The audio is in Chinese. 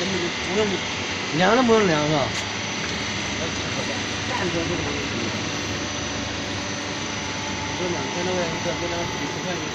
不用量都不用量是吧？干着这个东西。这两千多块一个，这两几十块钱，